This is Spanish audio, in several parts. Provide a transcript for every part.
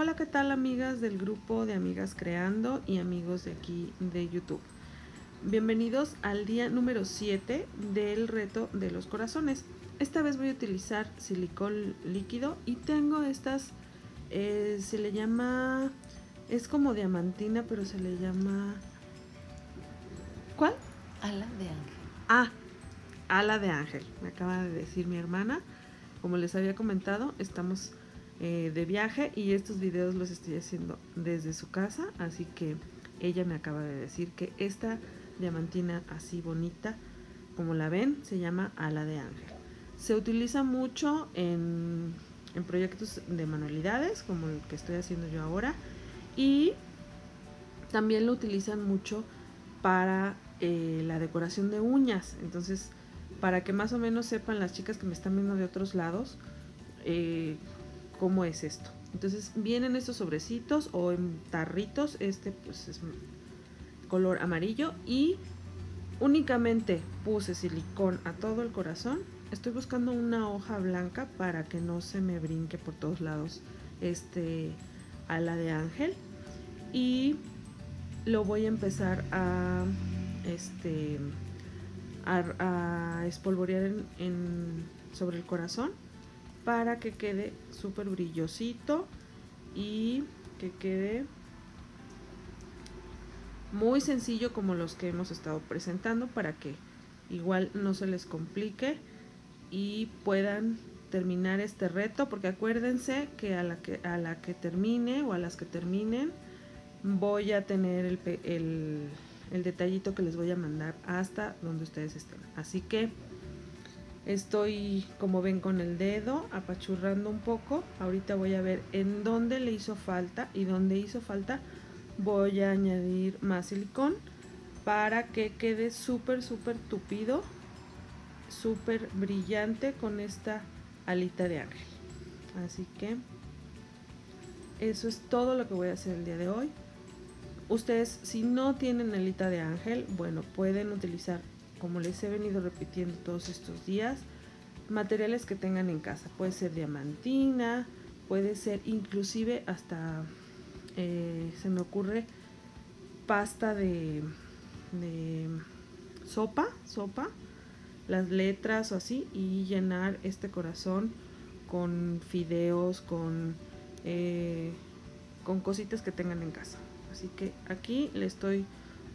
Hola, ¿qué tal amigas del grupo de Amigas Creando y amigos de aquí de YouTube? Bienvenidos al día número 7 del reto de los corazones. Esta vez voy a utilizar silicón líquido y tengo estas, eh, se le llama, es como diamantina, pero se le llama... ¿Cuál? Ala de ángel. Ah, ala de ángel, me acaba de decir mi hermana. Como les había comentado, estamos eh, de viaje y estos videos los estoy haciendo desde su casa, así que ella me acaba de decir que esta diamantina así bonita, como la ven, se llama ala de ángel. Se utiliza mucho en, en proyectos de manualidades, como el que estoy haciendo yo ahora, y también lo utilizan mucho para eh, la decoración de uñas. Entonces, para que más o menos sepan las chicas que me están viendo de otros lados, eh, cómo es esto. Entonces vienen estos sobrecitos o en tarritos, este pues es color amarillo y únicamente puse silicón a todo el corazón. Estoy buscando una hoja blanca para que no se me brinque por todos lados este ala de ángel y lo voy a empezar a este a, espolvorear en, sobre el corazón para que quede súper brillosito y que quede muy sencillo como los que hemos estado presentando para que igual no se les complique y puedan terminar este reto porque acuérdense que a la que, a la que termine o a las que terminen voy a tener el, el, el detallito que les voy a mandar hasta donde ustedes estén. Así que Estoy, como ven, con el dedo apachurrando un poco. Ahorita voy a ver en dónde le hizo falta y dónde hizo falta voy a añadir más silicón para que quede súper, súper tupido, súper brillante con esta alita de ángel. Así que eso es todo lo que voy a hacer el día de hoy. Ustedes, si no tienen alita de ángel, bueno, pueden utilizar como les he venido repitiendo todos estos días, materiales que tengan en casa. Puede ser diamantina, puede ser inclusive hasta, eh, se me ocurre, pasta de, sopa, sopa, las letras o así, y llenar este corazón con fideos, con, eh, con cositas que tengan en casa. Así que aquí le estoy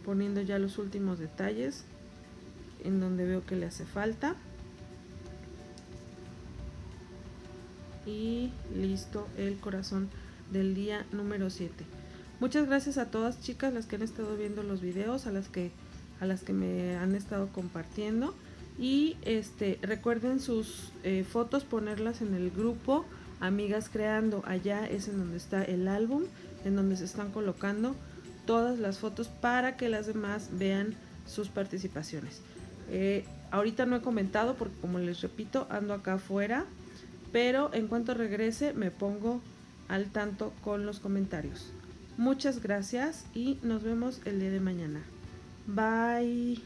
poniendo ya los últimos detalles en donde veo que le hace falta. Y listo el corazón del día número 7 muchas gracias a todas chicas las que han estado viendo los videos a las que a las que me han estado compartiendo. Y este recuerden sus eh, fotos ponerlas en el grupo amigas creando. Allá es en donde está el álbum en donde se están colocando todas las fotos para que las demás vean sus participaciones eh, ahorita no he comentado porque como les repito, ando acá afuera, pero en cuanto regrese me pongo al tanto con los comentarios. Muchas gracias y nos vemos el día de mañana. Bye.